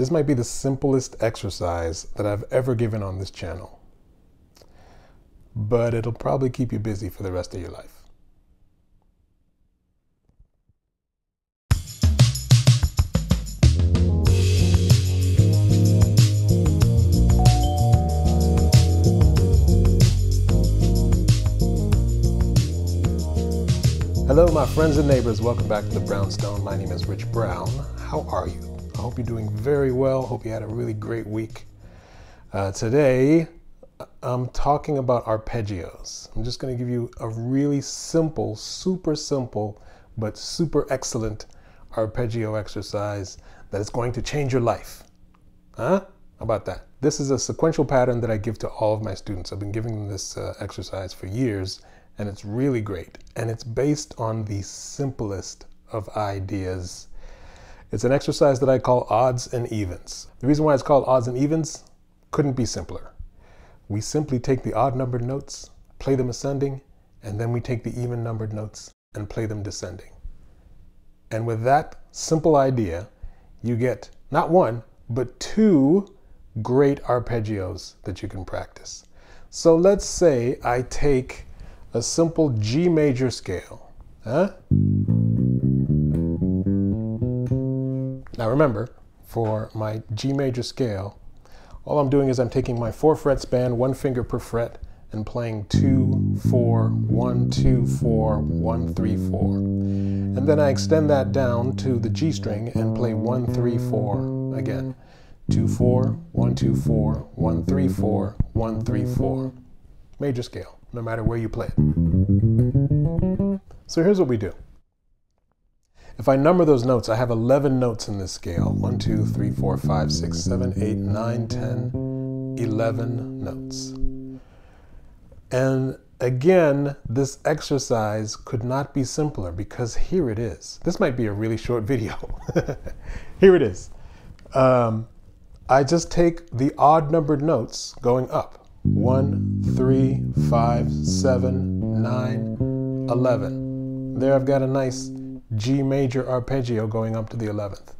This might be the simplest exercise that I've ever given on this channel, but it'll probably keep you busy for the rest of your life. Hello, my friends and neighbors. Welcome back to the Brownstone. My name is Rich Brown. How are you? I hope you're doing very well. Hope you had a really great week. Uh, today, I'm talking about arpeggios. I'm just going to give you a really simple, super simple, but super excellent arpeggio exercise that is going to change your life. Huh? How about that? This is a sequential pattern that I give to all of my students. I've been giving them this uh, exercise for years and it's really great. And it's based on the simplest of ideas. It's an exercise that I call odds and evens. The reason why it's called odds and evens couldn't be simpler. We simply take the odd numbered notes, play them ascending, and then we take the even numbered notes and play them descending. And with that simple idea, you get not one, but two great arpeggios that you can practice. So let's say I take a simple G major scale. Huh? Now remember, for my G major scale, all I'm doing is I'm taking my four fret span, one finger per fret, and playing two, four, one, two, four, one, three, four. And then I extend that down to the G string and play one, three, four again. Two, four, one, two, four, one, three, four, one, three, four. Major scale no matter where you play it. So here's what we do. If I number those notes, I have 11 notes in this scale. 1, 2, 3, 4, 5, 6, 7, 8, 9, 10, 11 notes. And again, this exercise could not be simpler because here it is. This might be a really short video. here it is. Um, I just take the odd numbered notes going up. 1, 3, 5, 7, 9, 11. There I've got a nice G major arpeggio going up to the 11th.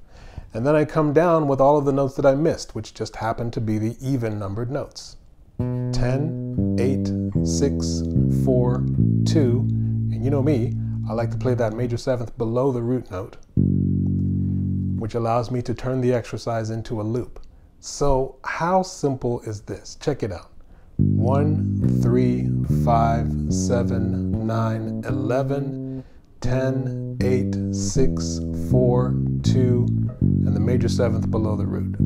And then I come down with all of the notes that I missed, which just happen to be the even numbered notes. 10, 8, 6, 4, 2. And you know me, I like to play that major seventh below the root note, which allows me to turn the exercise into a loop. So how simple is this? Check it out. 1, 3, 5, 7, 9, 11, 10, 8, 6, 4, 2, and the major seventh below the root.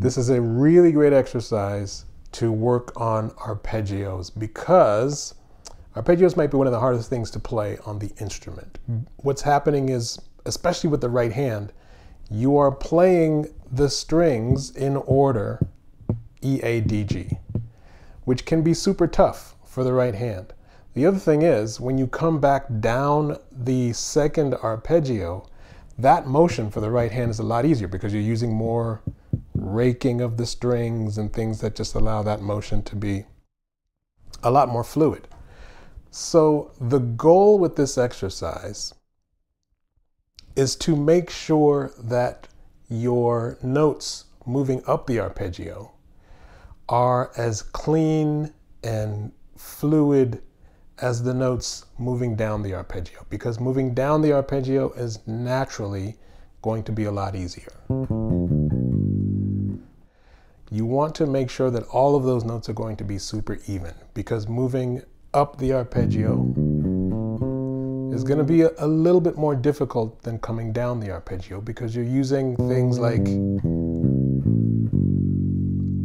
This is a really great exercise to work on arpeggios because Arpeggios might be one of the hardest things to play on the instrument. What's happening is, especially with the right hand, you are playing the strings in order E, A, D, G, which can be super tough for the right hand. The other thing is, when you come back down the second arpeggio, that motion for the right hand is a lot easier because you're using more raking of the strings and things that just allow that motion to be a lot more fluid. So the goal with this exercise is to make sure that your notes moving up the arpeggio are as clean and fluid as the notes moving down the arpeggio because moving down the arpeggio is naturally going to be a lot easier. You want to make sure that all of those notes are going to be super even because moving up the arpeggio is going to be a, a, little bit more difficult than coming down the arpeggio because you're using things like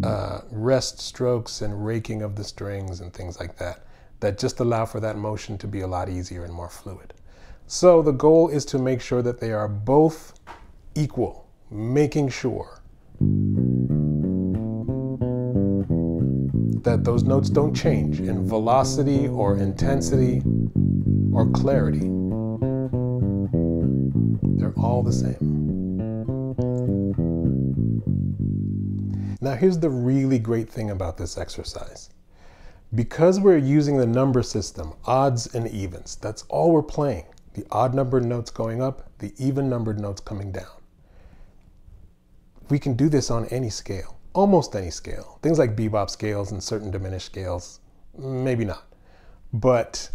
uh, rest strokes and raking of the strings and things like that that just allow for that motion to be a lot easier and more fluid. So the goal is to make sure that they are both equal, making sure that those notes don't change in velocity or intensity or clarity. They're all the same. Now, here's the really great thing about this exercise Because we're using the number system, odds and evens, that's all we're playing. The odd numbered notes going up, the even numbered notes coming down. We can do this on any scale, almost any scale. Things like bebop scales and certain diminished scales, maybe not. But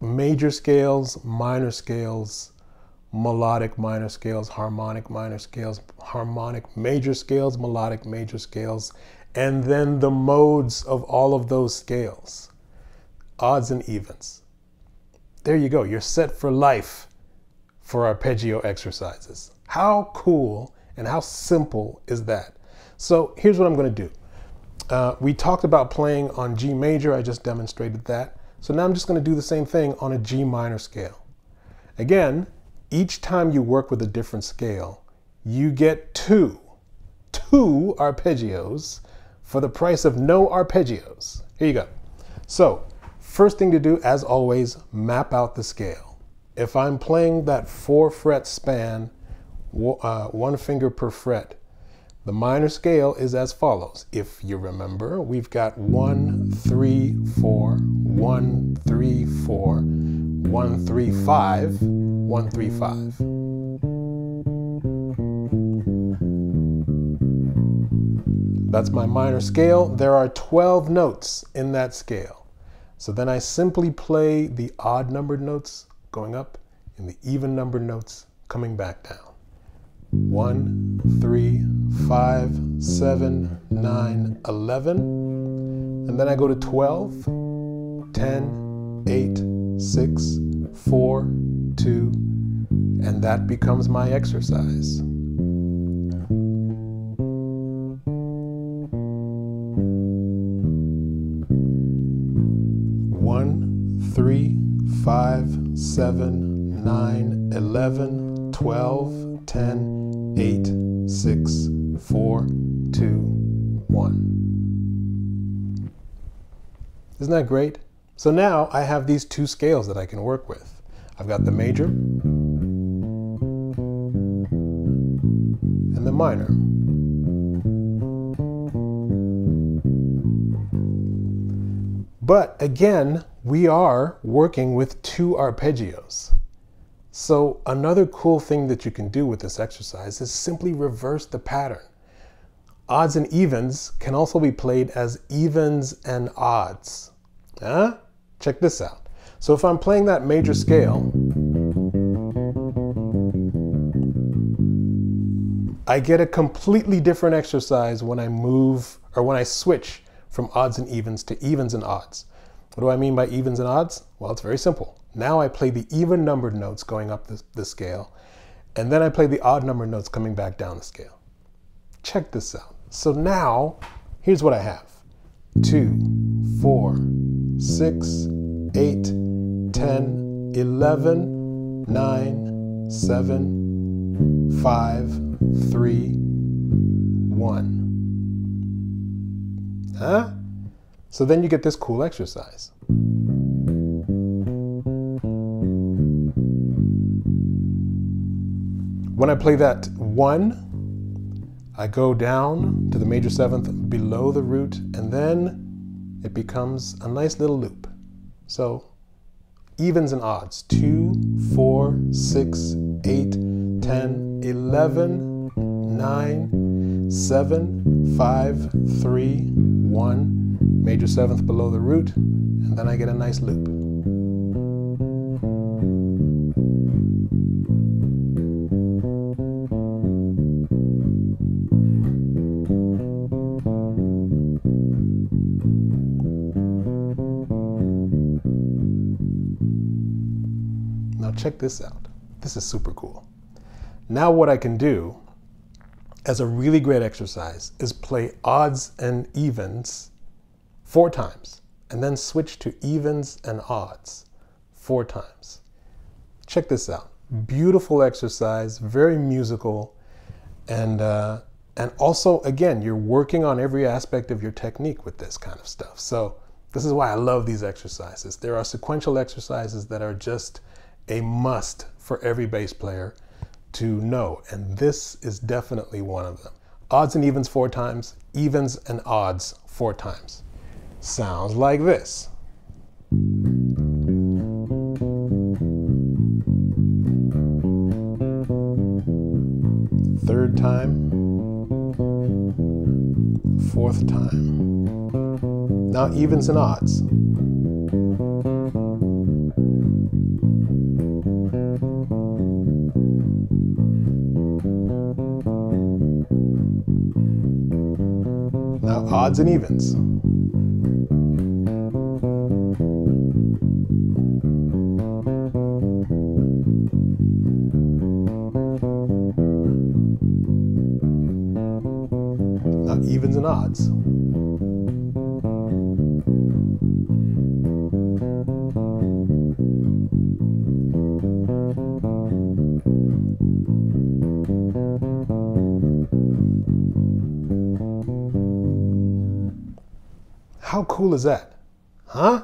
major scales, minor scales, melodic minor scales, harmonic minor scales, harmonic major scales, melodic major scales, and then the modes of all of those scales, odds and evens. There you go. You're set for life for arpeggio exercises. How cool and how simple is that? So here's what I'm going to do. Uh, we talked about playing on G major. I just demonstrated that. So now I'm just going to do the same thing on a G minor scale. Again, each time you work with a different scale, you get two, two arpeggios for the price of no arpeggios. Here you go. So first thing to do, as always, map out the scale. If I'm playing that four fret span, uh, one finger per fret, the minor scale is as follows. If you remember, we've got one, three, four, one, three, four, one, three, five, one, three, five. That's my minor scale. There are 12 notes in that scale. So then I simply play the odd numbered notes going up and the even numbered notes coming back down. One, three, five, seven, nine, 11. And then I go to 12, 10, 8, 6, 4, 2, and that becomes my exercise. three, five, seven, nine, eleven, twelve, ten, eight, six, four, two, one. Isn't that great? So now I have these two scales that I can work with. I've got the major and the minor. But again, we are working with two arpeggios. So another cool thing that you can do with this exercise is simply reverse the pattern. Odds and evens can also be played as evens and odds. Huh? Check this out. So if I'm playing that major scale, I get a completely different exercise when I move or when I switch from odds and evens to evens and odds. What do I mean by evens and odds? Well, it's very simple. Now I play the even numbered notes going up the, the scale, and then I play the odd numbered notes coming back down the scale. Check this out. So now, here's what I have. Two, four, six, eight, 10, 11, 9, 7, 5, 3, 1. Huh? So then you get this cool exercise. When I play that one, I go down to the major seventh below the root, and then it becomes a nice little loop. So evens and odds 2, 4, 6, 8, 10, 11, 9, 7, 5, 3, 1, major seventh below the root, and then I get a nice loop. Now check this out. This is super cool. Now what I can do as a really great exercise is play odds and evens four times, and then switch to evens and odds four times. Check this out. Beautiful exercise, very musical, and uh, and also again, you're working on every aspect of your technique with this kind of stuff. So this is why I love these exercises. There are sequential exercises that are just a must for every bass player to know, and this is definitely one of them. Odds and evens four times, evens and odds four times. Sounds like this. Third time, fourth time. Now evens and odds. Now odds and evens. Evens and odds. How cool is that? Huh?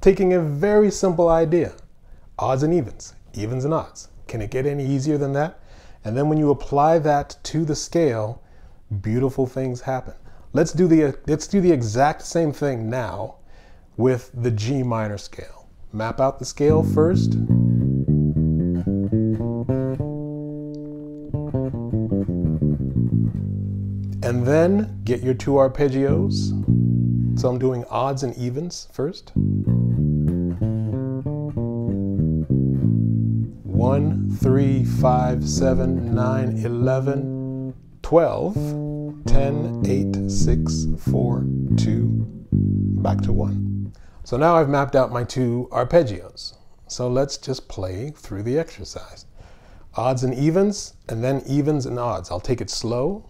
Taking a very simple idea, odds and evens, evens and odds. Can it get any easier than that? And then when you apply that to the scale, beautiful things happen. Let's do the let's do the exact same thing now with the G minor scale. Map out the scale first. And then get your two arpeggios. So I'm doing odds and evens first. One, three, five, seven, nine, eleven, twelve, ten, eight, six, four, two, back to one. So now I've mapped out my two arpeggios. So let's just play through the exercise. Odds and evens, and then evens and odds. I'll take it slow.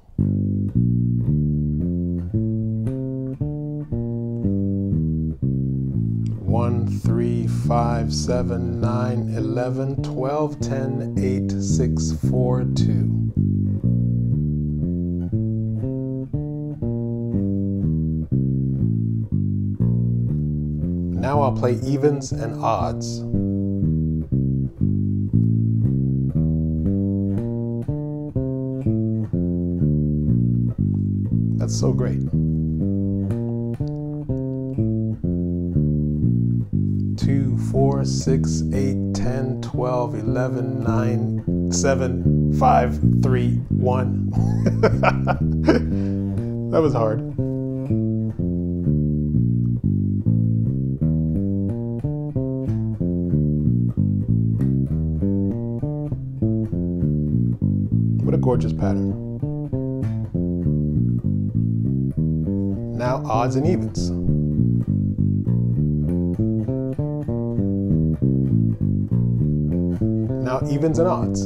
One, three, five, seven, nine, eleven, twelve, ten, eight, six, four, two. Now I'll play evens and odds. That's so great. Two, four, six, eight, ten, twelve, eleven, nine, seven, five, three, one. that was hard. Gorgeous pattern. Now odds and evens. Now evens and odds.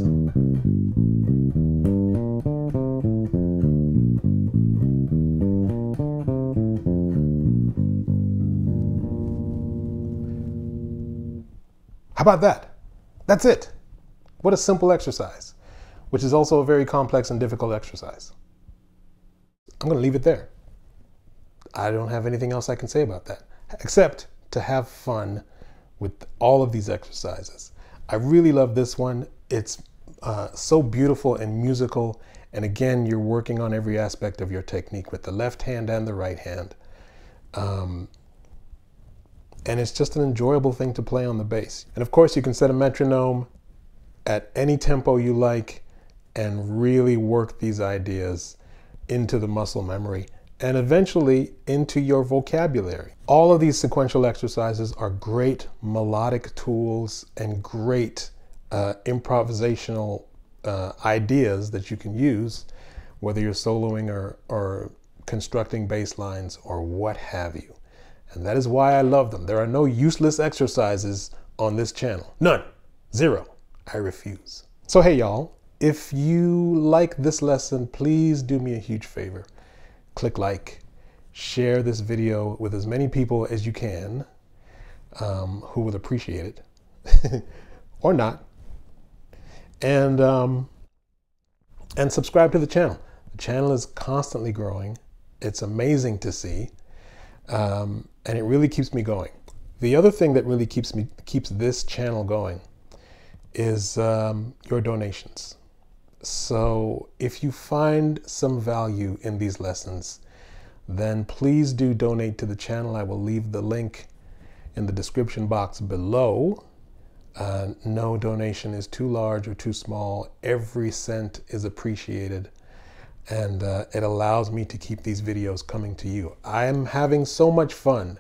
How about that? That's it. What a simple exercise, which is also a very complex and difficult exercise. I'm going to leave it there. I don't have anything else I can say about that, except to have fun with all of these exercises. I really love this one. It's uh, so beautiful and musical. And again, you're working on every aspect of your technique with the left hand and the right hand. Um, and it's just an enjoyable thing to play on the bass. And of course, you can set a metronome at any tempo you like and really work these ideas into the muscle memory and eventually into your vocabulary. All of these sequential exercises are great melodic tools and great uh, improvisational uh, ideas that you can use, whether you're soloing or, or constructing bass lines or what have you. And that is why I love them. There are no useless exercises on this channel. None. Zero. I refuse. So hey y'all, if you like this lesson, please do me a huge favor. Click like, share this video with as many people as you can um, who would appreciate it or not. And, um, and subscribe to the channel. The channel is constantly growing. It's amazing to see. Um, and it really keeps me going. The other thing that really keeps me keeps this channel going is um, your donations. So if you find some value in these lessons, then please do donate to the channel. I will leave the link in the description box below. Uh, no donation is too large or too small. Every cent is appreciated and uh, it allows me to keep these videos coming to you. I am having so much fun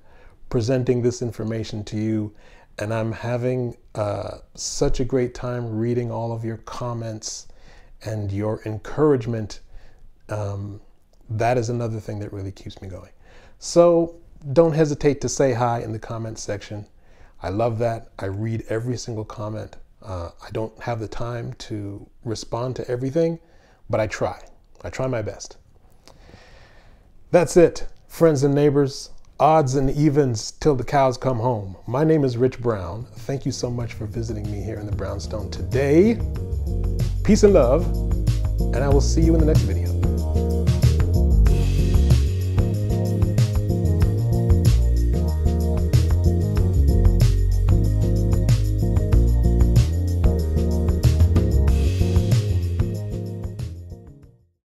presenting this information to you and I'm having uh, such a great time reading all of your comments and your encouragement. Um, that is another thing that really keeps me going. So don't hesitate to say hi in the comment section. I love that. I read every single comment. Uh, I don't have the time to respond to everything, but I try. I try my best. That's it, friends and neighbors. Odds and evens till the cows come home. My name is Rich Brown. Thank you so much for visiting me here in the Brownstone today. Peace and love, and I will see you in the next video.